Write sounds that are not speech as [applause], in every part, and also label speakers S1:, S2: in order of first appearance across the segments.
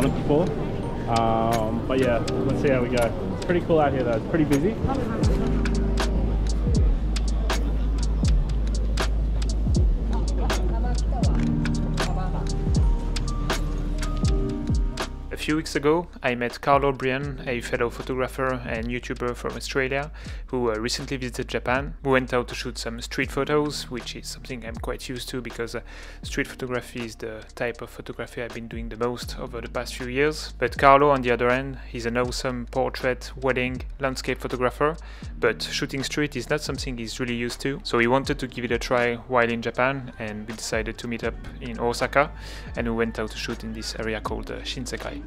S1: done it before. Um, but yeah, let's see how we go. It's pretty cool out here though. It's pretty busy.
S2: Few weeks ago, I met Carlo Brian, a fellow photographer and YouTuber from Australia, who uh, recently visited Japan. We went out to shoot some street photos, which is something I'm quite used to because uh, street photography is the type of photography I've been doing the most over the past few years. But Carlo, on the other hand, he's an awesome portrait, wedding, landscape photographer, but shooting street is not something he's really used to. So he wanted to give it a try while in Japan, and we decided to meet up in Osaka, and we went out to shoot in this area called uh, Shinsekai.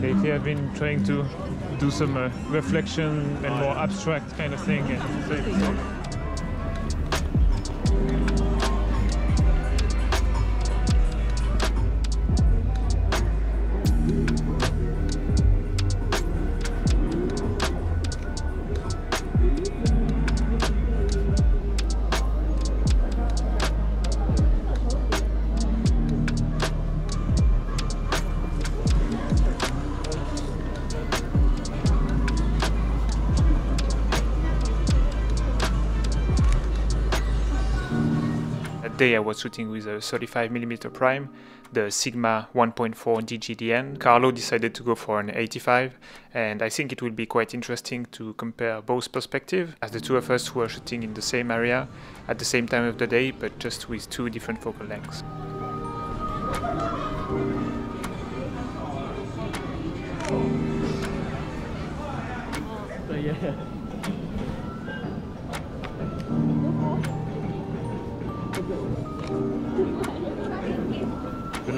S2: Lately I've been trying to do some uh, reflection and more abstract kind of thing. Day I was shooting with a 35mm prime, the Sigma 1.4 DGDN. Carlo decided to go for an 85 and I think it will be quite interesting to compare both perspectives as the two of us were shooting in the same area at the same time of the day but just with two different focal lengths. [laughs]
S1: yeah.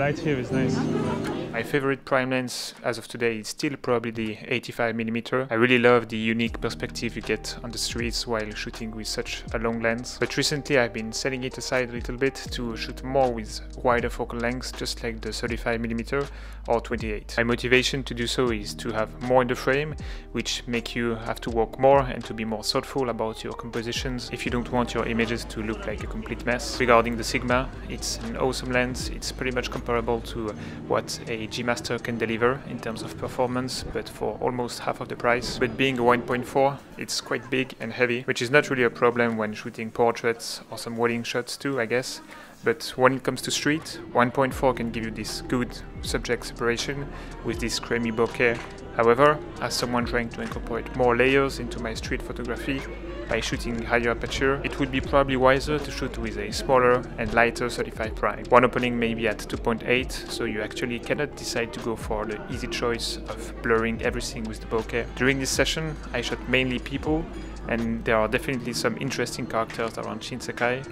S1: Light here is nice. My favorite prime lens as of today is still probably the 85mm. I really love the unique perspective you get on the streets while shooting with such a long lens. But recently I've been setting it aside a little bit to shoot more with wider focal lengths just like the 35mm or 28. My motivation to do so is to have more in the frame which make you have to work more and to be more thoughtful about your compositions if you don't want your images to look like a complete mess. Regarding the Sigma, it's an awesome lens. It's pretty much comparable to what a G Master can deliver in terms of performance, but for almost half of the price. But being a 1.4, it's quite big and heavy, which is not really a problem when shooting portraits or some wedding shots too, I guess. But when it comes to street, 1.4 can give you this good subject separation with this creamy bokeh. However, as someone trying to incorporate more layers into my street photography, by shooting higher aperture, it would be probably wiser to shoot with a smaller and lighter 35 prime. One opening may be at 2.8, so you actually cannot decide to go for the easy choice of blurring everything with the bokeh. During this session, I shot mainly people, and there are definitely some interesting characters around Shinsekai,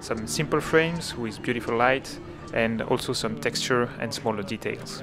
S1: some simple frames with beautiful light, and also some texture and smaller details.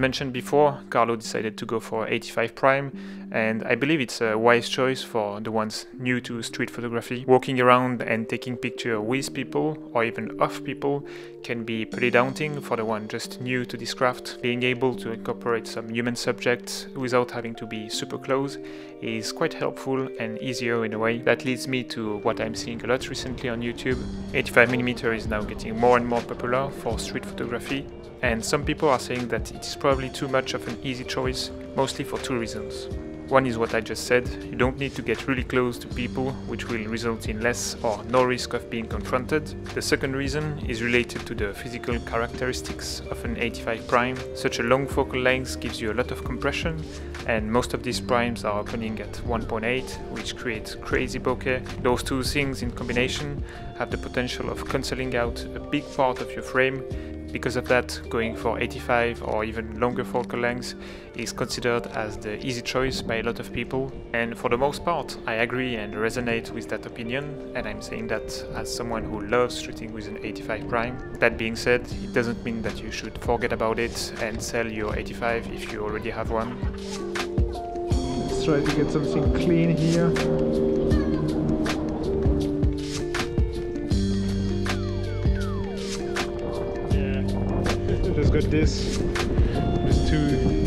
S1: Mentioned before, Carlo decided to go for 85 prime, and I believe it's a wise choice for the ones new to street photography. Walking around and taking picture with people or even of people can be pretty daunting for the one just new to this craft. Being able to incorporate some human subjects without having to be super close is quite helpful and easier in a way. That leads me to what I'm seeing a lot recently on YouTube. 85mm is now getting more and more popular for street photography and some people are saying that it is probably too much of an easy choice, mostly for two reasons. One is what I just said, you don't need to get really close to people, which will result in less or no risk of being confronted. The second reason is related to the physical characteristics of an 85 prime. Such a long focal length gives you a lot of compression, and most of these primes are opening at 1.8, which creates crazy bokeh. Those two things in combination have the potential of cancelling out a big part of your frame Because of that, going for 85 or even longer focal lengths is considered as the easy choice by a lot of people. And for the most part, I agree and resonate with that opinion, and I'm saying that as someone who loves shooting with an 85 prime. That being said, it doesn't mean that you should forget about it and sell your 85 if you already have one.
S2: Let's try to get something clean here. Just got this. There's two,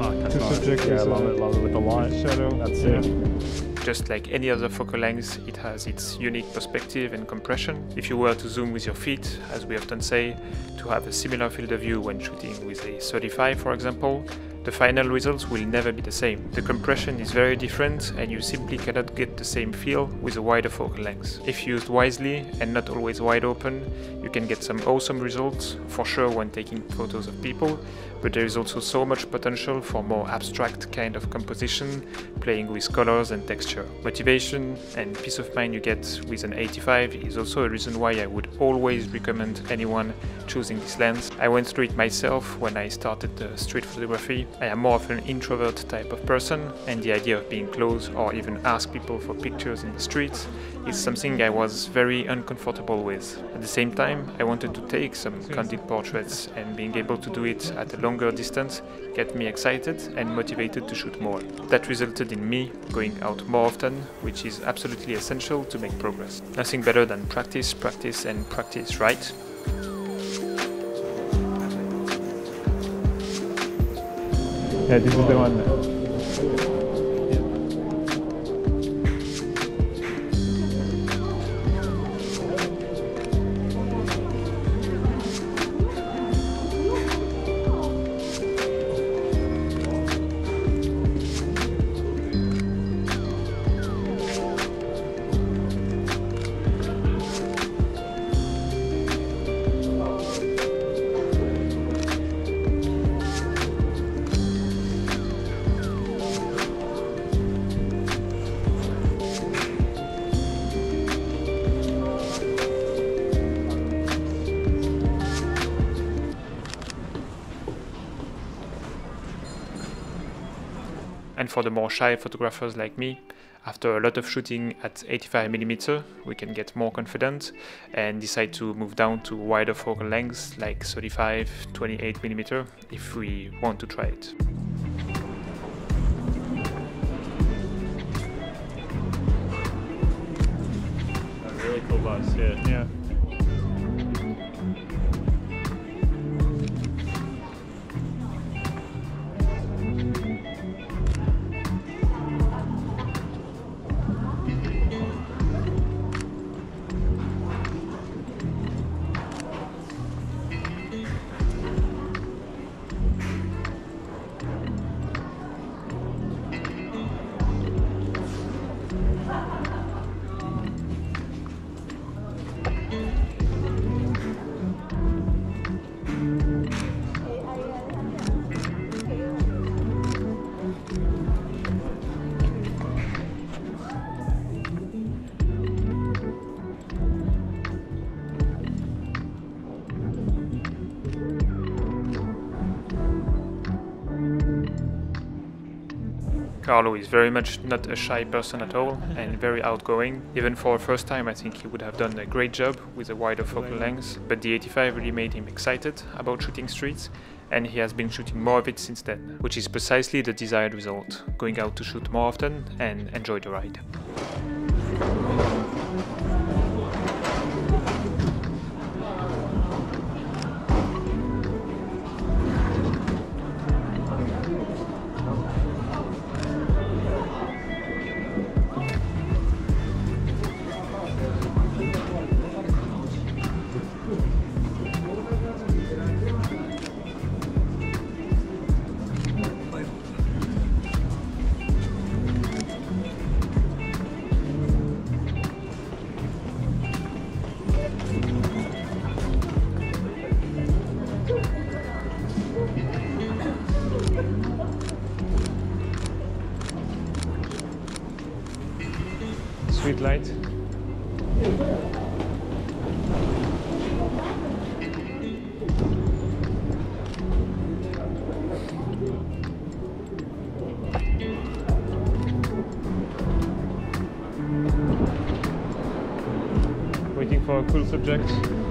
S3: oh,
S2: two subjects.
S3: Yeah, love it, love it with the light.
S2: Shadow.
S3: That's
S2: yeah.
S3: it.
S1: Just like any other focal length, it has its unique perspective and compression. If you were to zoom with your feet, as we often say, to have a similar field of view when shooting with a 35 for example, the final results will never be the same. The compression is very different and you simply cannot get the same feel with a wider focal length. If used wisely and not always wide open, you can get some awesome results, for sure when taking photos of people, but there is also so much potential for more abstract kind of composition, playing with colors and texture. Motivation and peace of mind you get with an 85 is also a reason why I would always recommend anyone choosing this lens. I went through it myself when I started the street photography. I am more of an introvert type of person and the idea of being close or even ask people for pictures in the streets is something I was very uncomfortable with. At the same time, I wanted to take some candid portraits and being able to do it at a longer distance get me excited and motivated to shoot more. That resulted in me going out more often, which is absolutely essential to make progress. Nothing better than practice, practice and practice right.
S2: Yeah, this is the one.
S1: And for the more shy photographers like me, after a lot of shooting at 85mm, we can get more confident and decide to move down to wider focal lengths like 35, 28mm if we want to try it.
S3: Really cool bus, yeah.
S2: Yeah.
S1: Carlo is very much not a shy person at all and very outgoing. Even for a first time, I think he would have done a great job with a wider focal length, but the 85 really made him excited about shooting streets and he has been shooting more of it since then, which is precisely the desired result, going out to shoot more often and enjoy the ride.
S3: For cool subjects.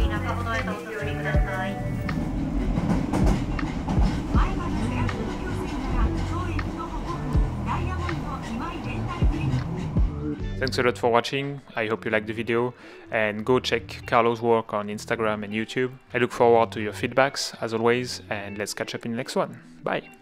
S4: らず車内中ほどへとお進みください
S1: Thanks a lot for watching, I hope you liked the video, and go check Carlo's work on Instagram and YouTube. I look forward to your feedbacks, as always, and let's catch up in the next one. Bye!